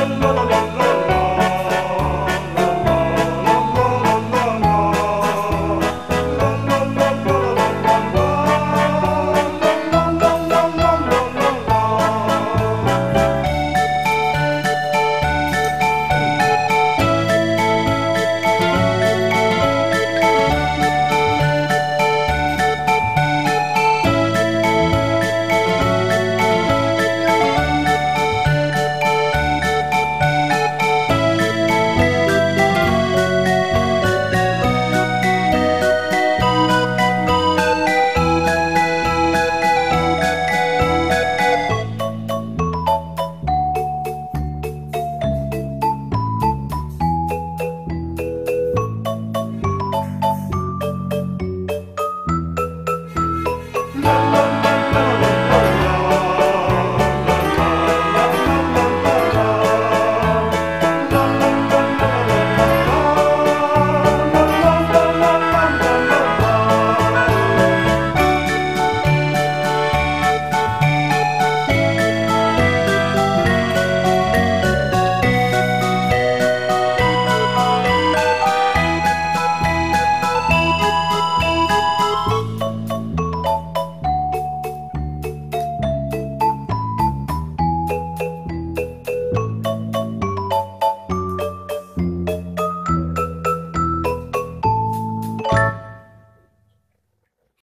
one more.